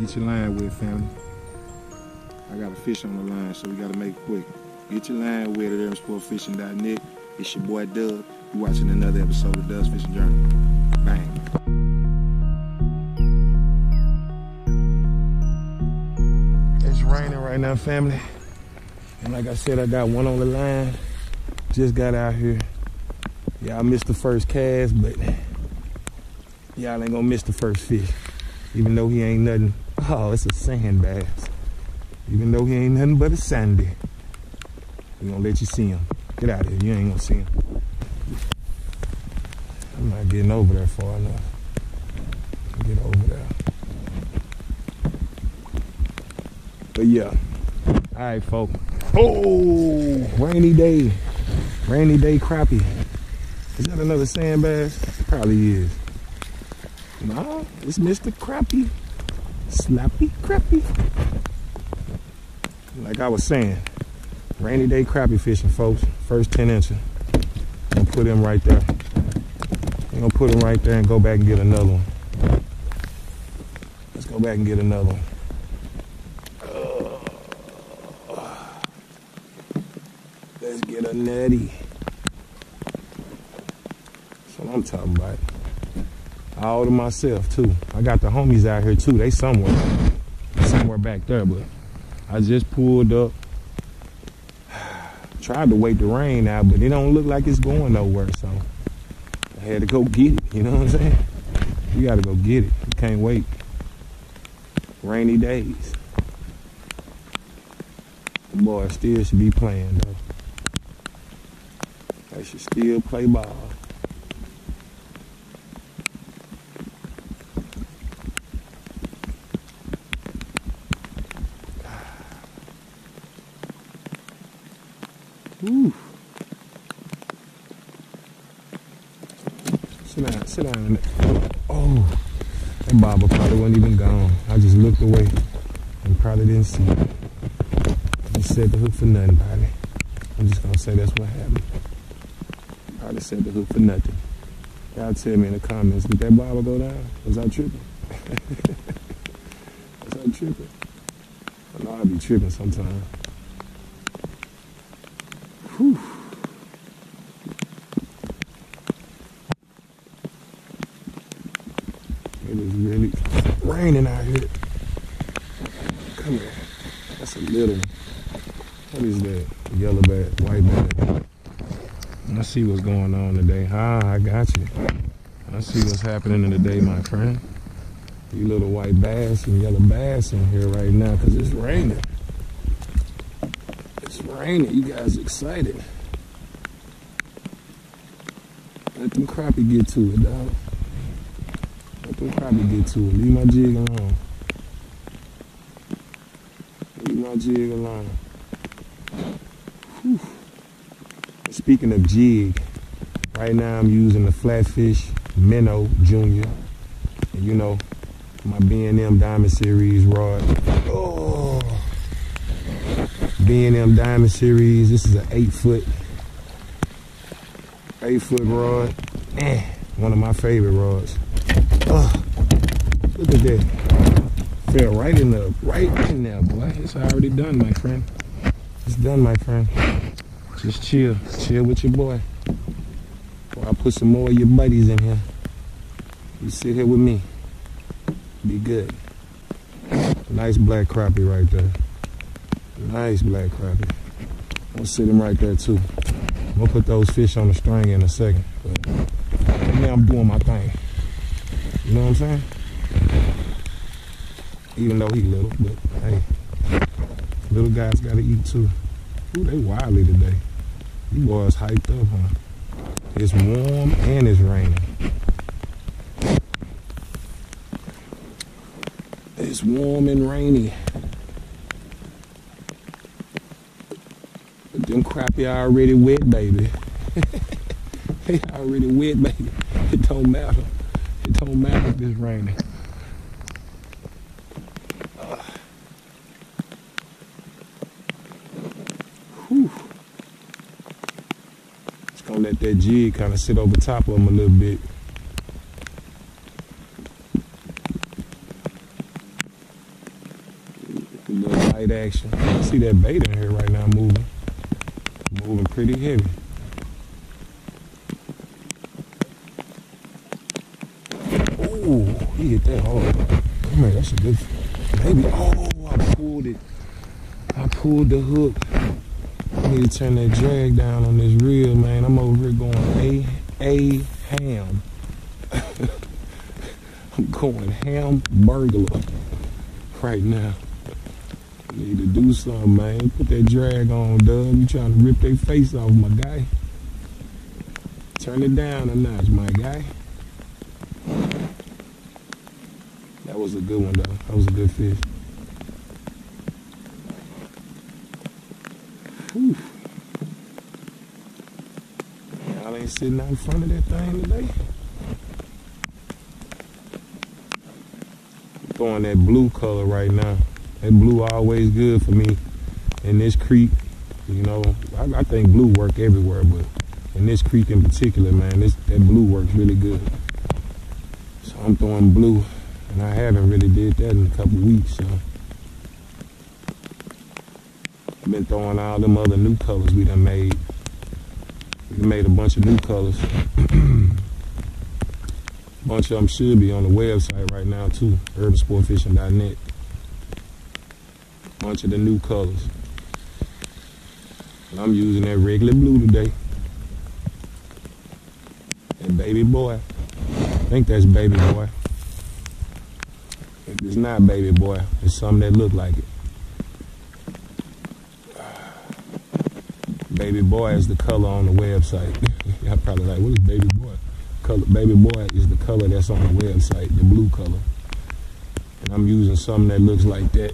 Get your line with family. I got a fish on the line, so we gotta make it quick. Get your line with it, urbansportfishing.net. It's your boy Dubb. You watching another episode of Dubb's Fishing Journal. Bang. It's raining right now, family. And like I said, I got one on the line. Just got out here. Y'all missed the first cast, but y'all ain't gonna miss the first fish. Even though he ain't nothing. Oh, it's a sand bass. Even though he ain't nothing but a sandy. We gonna let you see him. Get out of here. You ain't gonna see him. I'm not getting over there far enough. Get over there. But yeah. Alright, folks. Oh, rainy day. Rainy day crappie. Is that another sand bass? Probably is. No, it's Mr. Crappie. Slappy Crappie. Like I was saying, rainy day crappie fishing, folks. First 10 inches. I'm gonna put him right there. I'm gonna put him right there and go back and get another one. Let's go back and get another one. Let's get a netty. That's what I'm talking about. All to myself too. I got the homies out here too. They somewhere, somewhere back there, but I just pulled up. Tried to wait the rain out, but it don't look like it's going nowhere. So I had to go get it. You know what I'm saying? We got to go get it. We can't wait. Rainy days. Boy, still should be playing though. They should still play ball. Sit down. Oh, that bobber probably wasn't even gone. I just looked away and probably didn't see it. Just set the hook for nothing, probably. I'm just gonna say that's what happened. Probably set the hook for nothing. Y'all tell me in the comments, did that bobber go down? Was I tripping? Was I tripping? I know I be tripping sometimes. Whew. It is really raining out here. Come here. That's a little one. What is that? Yellow back, white back. Let's see what's going on today. Ah, I got you. I see what's happening in the day, my friend. You little white bass and yellow bass in here right now because it's raining. It's raining. You guys excited? Let them crappie get to it, dog. Let them crappie get to it. Leave my jig alone. Leave my jig alone. Whew. Speaking of jig, right now I'm using the Flatfish Minnow Junior. And you know, my B&M Diamond Series rod. Oh, B&M Diamond Series. This is an eight foot, eight foot rod. Eh, one of my favorite rods. Oh, look at that. Fell right in the, right in there, boy. It's already done, my friend. It's done, my friend. Just chill, chill with your boy. Or I'll put some more of your buddies in here. You sit here with me. Be good. Nice black crappie right there. Nice black crappie. I'm gonna sit him right there too. I'm gonna put those fish on the string in a second. But now I'm doing my thing. You know what I'm saying? Even though he little, but hey, little guys gotta eat too. Ooh, they wildly today. You boys hyped up, huh? It's warm and it's raining. It's warm and rainy. But them crappie already wet, baby. they already wet, baby. It don't matter. It don't matter if it's raining. Whew. Let that jig kind of sit over top of them a little bit. light action. I see that bait in here right now moving. Moving pretty heavy. Ooh, he hit that hard. Man, that's a good, maybe, oh, I pulled it. I pulled the hook. Need to turn that drag down on this reel, man. I'm over here going a a ham. I'm going ham burglar right now. Need to do something, man. Put that drag on, Doug. You trying to rip their face off, my guy. Turn it down a notch, my guy. That was a good one, though. That was a good fish. Whew. Y'all ain't sitting out in front of that thing today. Throwing that blue color right now. That blue always good for me in this creek. You know, I, I think blue work everywhere, but in this creek in particular, man, this that blue works really good. So I'm throwing blue, and I haven't really did that in a couple weeks. So been throwing all them other new colors we done made. We made a bunch of new colors. bunch of them should be on the website right now too, urbansportfishing.net bunch of the new colors. And I'm using that regular blue today. And baby boy. I think that's baby boy. If it's not baby boy, it's something that look like it. Baby boy is the color on the website. Y'all probably like, what is baby boy? Color, baby boy is the color that's on the website, the blue color. And I'm using something that looks like that.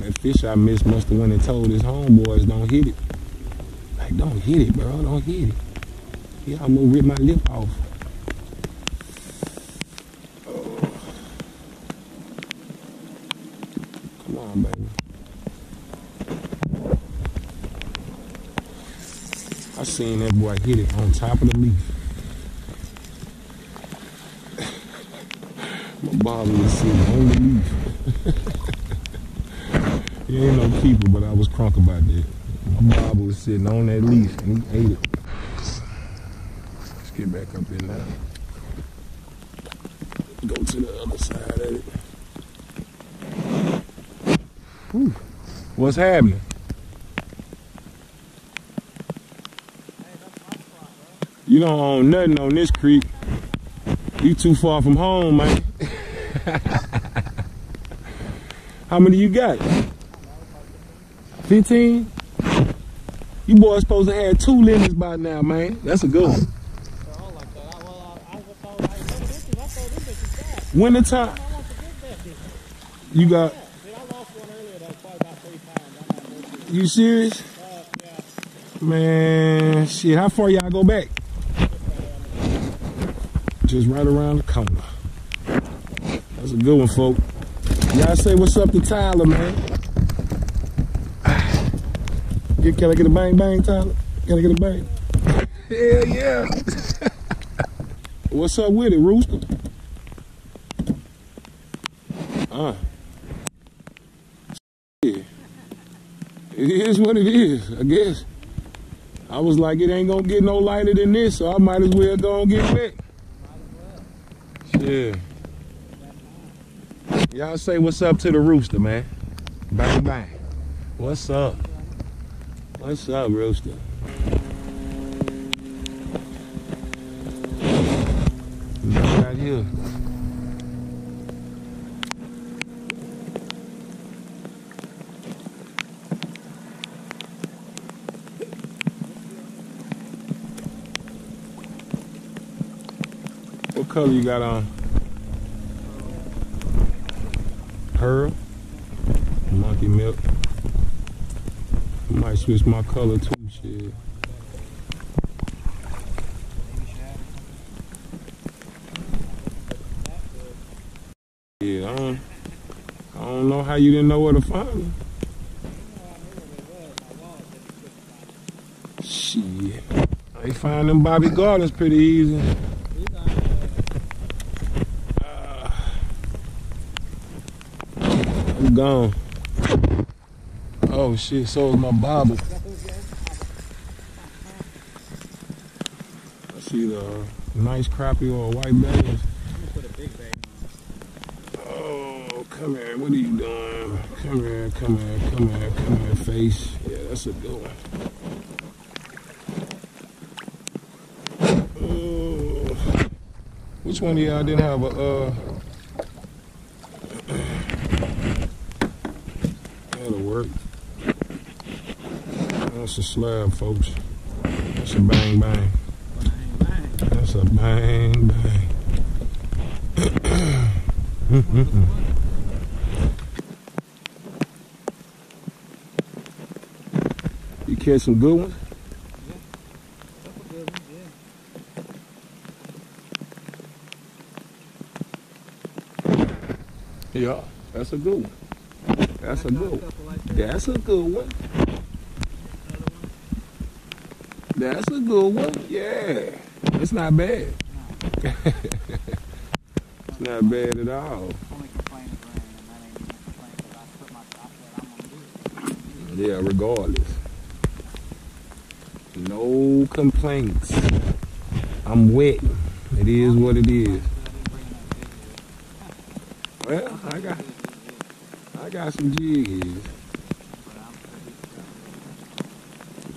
That fish I missed must have went and told his homeboys don't hit it. Like, don't hit it, bro. Don't hit it. He almost ripped my lip off. Oh. I seen that boy hit it on top of the leaf. My bobber was sitting on the leaf. He ain't no keeper, but I was crunk about that. My bobber was sitting on that leaf and he ate it. Let's get back up in there. Go to the other side of it. What's happening? You don't own nothing on this creek. You too far from home, man. How many you got? 15? You boys supposed to have two limits by now, man. That's a good one. Winter time. You got. You serious? Man, shit, how far y'all go back? Just right around the corner. That's a good one, folk. Y'all say what's up to Tyler, man. Get, can I get a bang bang, Tyler? Can I get a bang? Hell yeah. What's up with it, Rooster? Uh. Yeah. It what it is, I guess. I was like, it ain't gonna get no lighter than this, so I might as well go and get wet. Yeah. Y'all say what's up to the rooster, man. Bang, bang. What's up? What's up, Rooster? Right here. Color you got on? Pearl? Monkey milk. I might switch my color too, shit. Yeah, I don't, I don't know how you didn't know where to find them. Shit. They find them Bobby Gardens pretty easy. Gone. Oh shit, so is my bobber. I see the nice crappie or white bass. Oh, come here. What are you doing? Come here, come here, come here, come here, face. Yeah, that's a good one. Oh. Which one of y'all didn't have a uh that'll work. That's a slab, folks. That's a bang bang. That's a bang bang. You catch some good ones? Yeah, that's a good one. That's a good one. That's a good one. That's a good one. Yeah. It's not bad. it's not bad at all. Yeah, regardless. No complaints. I'm wet. It is what it is. Well, I got I got some jiggies.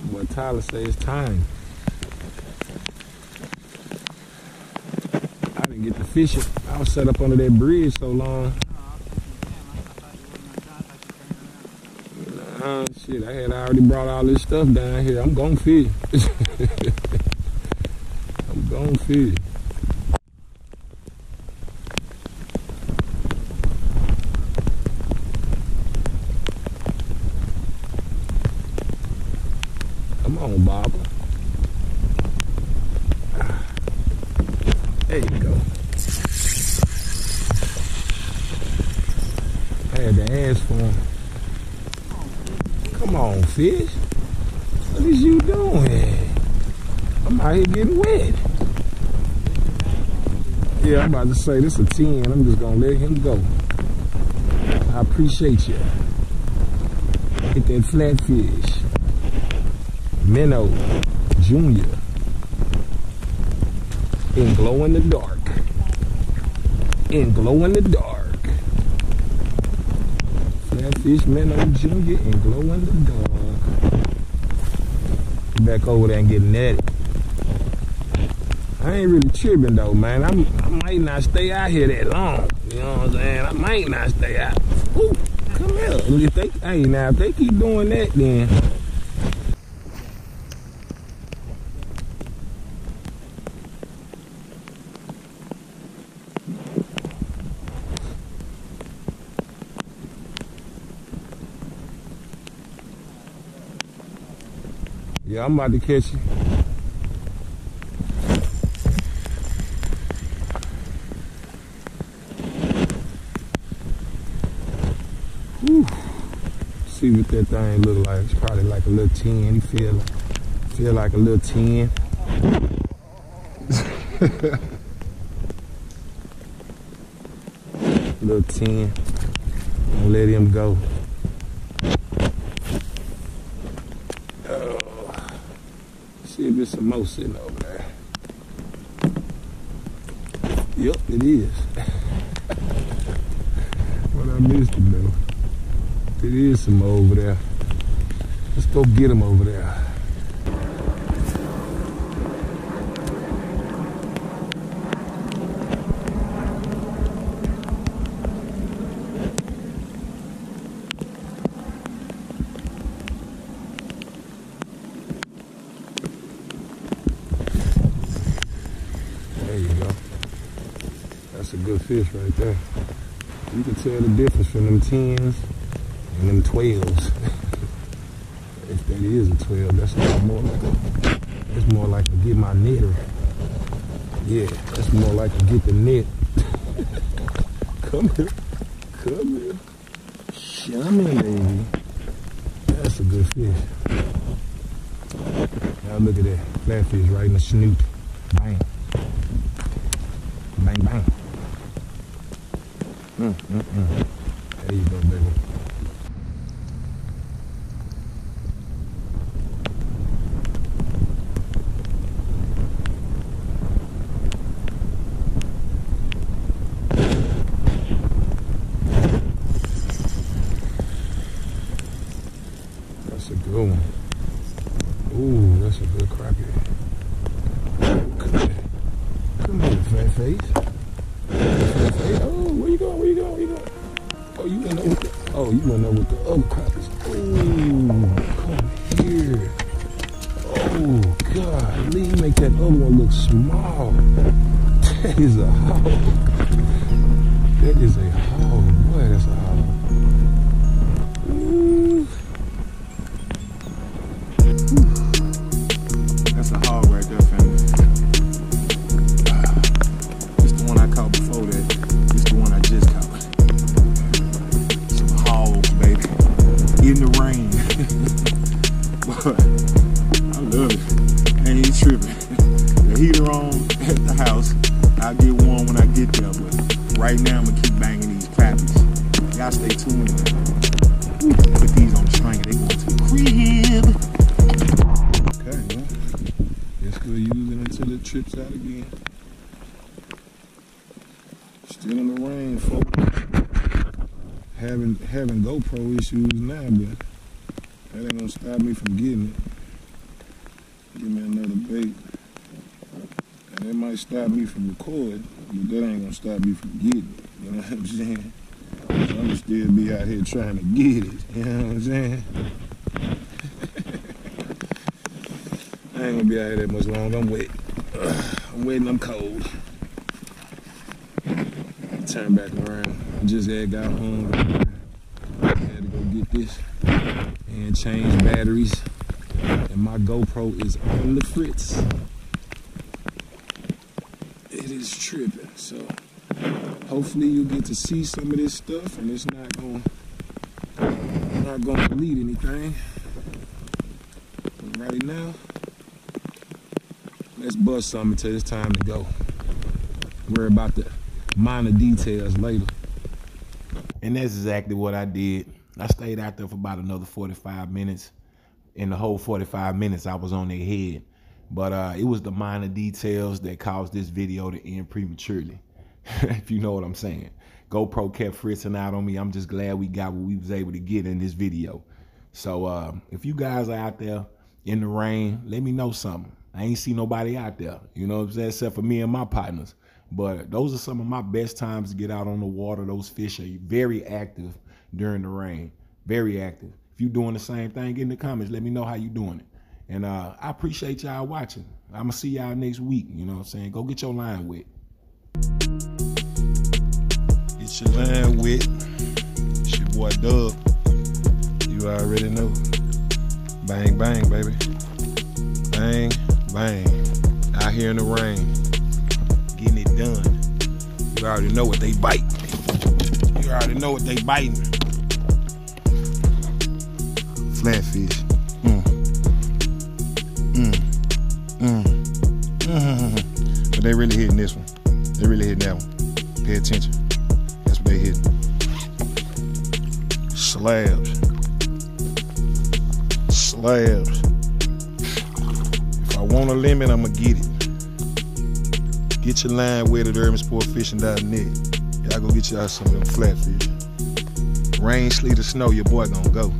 What Tyler says it's time. I didn't get to fish it. I was set up under that bridge so long. Uh, shit, I had already brought all this stuff down here. I'm gonna fish. I'm gonna fish. Come on, Barbara. There you go. I had to ask for him. Come on, fish. What is you doing? I'm out here getting wet. Yeah, I'm about to say this a 10. I'm just gonna let him go. I appreciate you. Hit that flatfish. Minnow Junior in glow in the dark. In glow in the dark. Flatfish Minnow Junior in glow in the dark. Back over there and get netted. I ain't really tripping though, man. I'm, I might not stay out here that long. You know what I'm saying? I might not stay out. Ooh, come here. If they, hey, now if they keep doing that, then Yeah, I'm about to catch you. Whew. See what that thing look like. It's probably like a little 10. You feel feel like a little 10. little 10. Don't let him go. Oh. See if there's some more sitting over there. Yep, it is. what I missed it though. It is some over there. Let's go get them over there. There you go. That's a good fish right there. You can tell the difference from them 10s and them 12s. if that is a 12, that's more like that's more like to get my netter. Yeah, that's more like to get the net. Come here. Come here. Shummy, baby. That's a good fish. Now look at that. Flatfish right in the snoot. Bang. Bang, bang. Mm, mm, mm. There you go, baby. That's a good one. Ooh, that's a good crappie. Come here. Come here, fat face. Fat face. Oh, where you going? Where you going? Where you going? Oh, you went up with the, oh, you other crappies. Ooh, come here. Oh, God. Lee, make that other one look small. That is a hog. That is a hog. Boy, that's a hog. The heater on at the house. I'll get one when I get there, but right now I'm gonna keep banging these crappies. Y'all stay tuned. man. Put these on the string and they going to the crib. Okay, well, guess we'll use it until it trips out again. Still in the rain, folks. Having having GoPro issues now, but that ain't gonna stop me from getting it. Give me another bait. It might stop me from recording, but that ain't gonna stop me from getting it. You know what I'm saying? So I'm still be out here trying to get it. You know what I'm saying? I ain't gonna be out here that much longer. I'm wet. I'm wet and I'm cold. Turn back around. I just had got home. Had to go get this and change batteries. And my GoPro is on the fritz. Is tripping. So hopefully you'll get to see some of this stuff and it's not gonna not gonna delete anything. But right now, let's bust something until it's time to go. Worry about the minor details later. And that's exactly what I did. I stayed out there for about another 45 minutes. In the whole 45 minutes, I was on their head. But uh, it was the minor details that caused this video to end prematurely. if you know what I'm saying. GoPro kept fritzing out on me. I'm just glad we got what we was able to get in this video. So uh, if you guys are out there in the rain, let me know something. I ain't see nobody out there, you know what I'm saying, except for me and my partners. But those are some of my best times to get out on the water. Those fish are very active during the rain, very active. If you're doing the same thing, in the comments. Let me know how you're doing it. And uh, I appreciate y'all watching. I'm going to see y'all next week. You know what I'm saying? Go get your line wet. Get your line wet. It's your boy Dubb. You already know. Bang, bang, baby. Bang, bang. Out here in the rain. Getting it done. You already know what they bite. You already know what they biting. Flatfish. Really hitting this one. They really hitting that one. Pay attention. That's what they hitting. Slabs. Slabs. If I want a limit, I'ma get it. Get your line wet at urbansportfishing.net. Y'all go get y'all some of them flatfish. Rain, sleet, or snow, your boy gonna go.